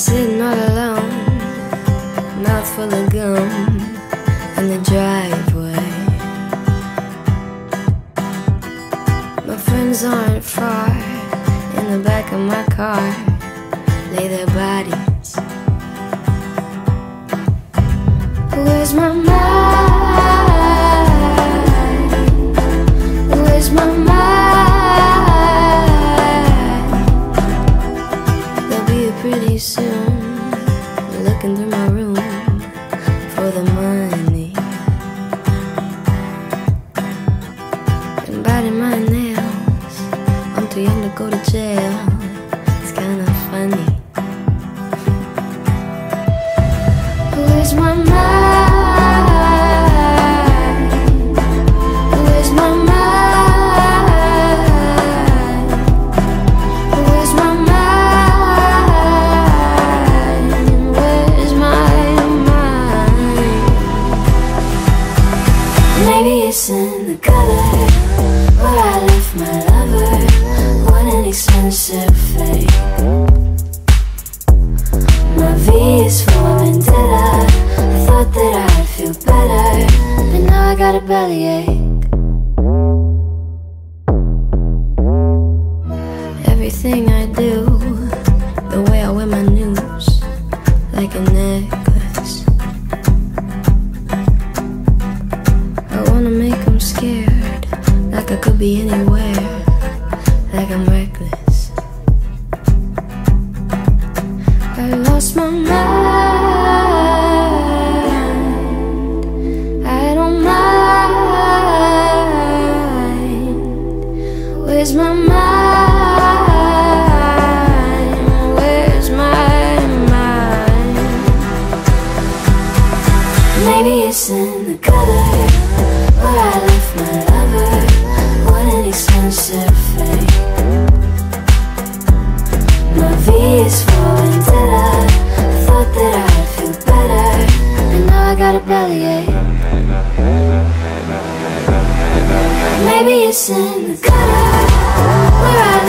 sitting all alone, mouth full of gum in the driveway. My friends aren't far in the back of my car, lay their bodies. Looking through my room for the money. And biting my nails. I'm too young to go to jail. Maybe it's in the gutter where I left my lover. What an expensive fate. My V is for vendetta. I thought that I'd feel better, but now I got a bellyache. Everything I anywhere, like I'm reckless. I lost my mind. I don't mind. Where's my mind? Where's my mind? Maybe it's in the gutter days rolling till I, I thought that I'd feel better and now I got a bellyache Maybe it's in the gutter Where I